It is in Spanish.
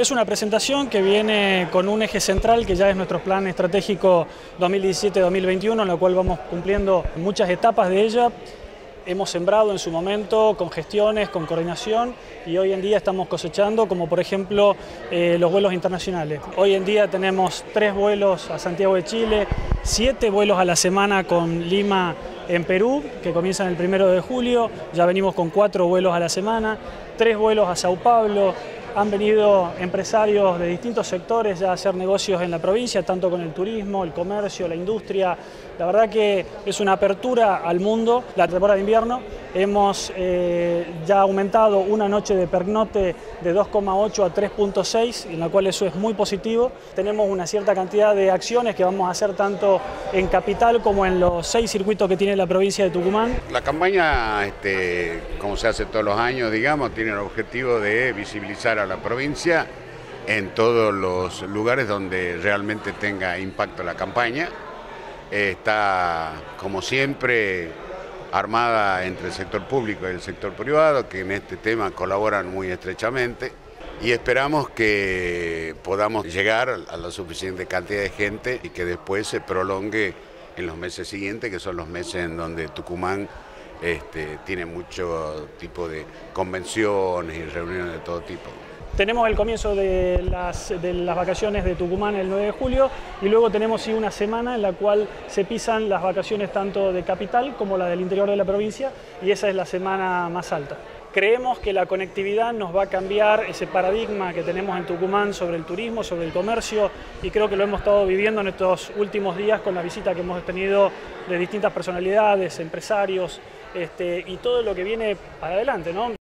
Es una presentación que viene con un eje central que ya es nuestro plan estratégico 2017-2021, en la cual vamos cumpliendo muchas etapas de ella. Hemos sembrado en su momento con gestiones, con coordinación y hoy en día estamos cosechando como por ejemplo eh, los vuelos internacionales. Hoy en día tenemos tres vuelos a Santiago de Chile, siete vuelos a la semana con Lima en Perú, que comienzan el primero de julio, ya venimos con cuatro vuelos a la semana, tres vuelos a Sao Paulo, han venido empresarios de distintos sectores a hacer negocios en la provincia, tanto con el turismo, el comercio, la industria. La verdad que es una apertura al mundo la temporada de invierno. Hemos eh, ya aumentado una noche de pernote de 2,8 a 3,6, en la cual eso es muy positivo. Tenemos una cierta cantidad de acciones que vamos a hacer tanto en capital como en los seis circuitos que tiene la provincia de Tucumán. La campaña, este, como se hace todos los años, digamos, tiene el objetivo de visibilizar a la provincia en todos los lugares donde realmente tenga impacto la campaña. Está, como siempre, armada entre el sector público y el sector privado, que en este tema colaboran muy estrechamente. Y esperamos que podamos llegar a la suficiente cantidad de gente y que después se prolongue en los meses siguientes, que son los meses en donde Tucumán este, tiene mucho tipo de convenciones y reuniones de todo tipo. Tenemos el comienzo de las, vacaciones de Tucumán el 9 de julio y luego tenemos una semana en la cual se pisan las vacaciones tanto de capital como la del interior de la provincia y esa es la semana más alta. Creemos que la conectividad nos va a cambiar ese paradigma que tenemos en Tucumán sobre el turismo, sobre el comercio y creo que lo hemos estado viviendo en estos últimos días con la visita que hemos tenido de distintas personalidades, empresarios este, y todo lo que viene para adelante. ¿no?